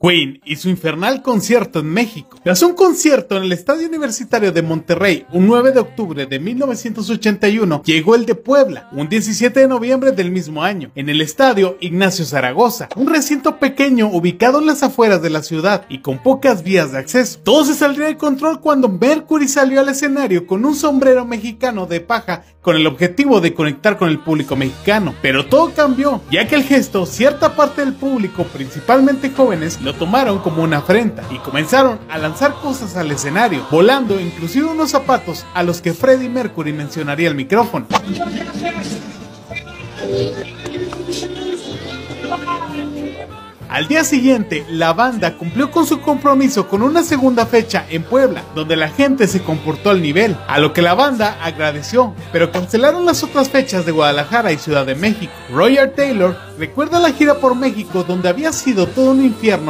Queen y su infernal concierto en México. Tras un concierto en el Estadio Universitario de Monterrey un 9 de octubre de 1981, llegó el de Puebla, un 17 de noviembre del mismo año, en el Estadio Ignacio Zaragoza, un recinto pequeño ubicado en las afueras de la ciudad y con pocas vías de acceso. Todo se saldría de control cuando Mercury salió al escenario con un sombrero mexicano de paja con el objetivo de conectar con el público mexicano. Pero todo cambió, ya que el gesto, cierta parte del público, principalmente jóvenes, tomaron como una afrenta y comenzaron a lanzar cosas al escenario, volando inclusive unos zapatos a los que Freddie Mercury mencionaría el micrófono. Al día siguiente, la banda cumplió con su compromiso con una segunda fecha en Puebla, donde la gente se comportó al nivel, a lo que la banda agradeció, pero cancelaron las otras fechas de Guadalajara y Ciudad de México. Roger Taylor recuerda la gira por México donde había sido todo un infierno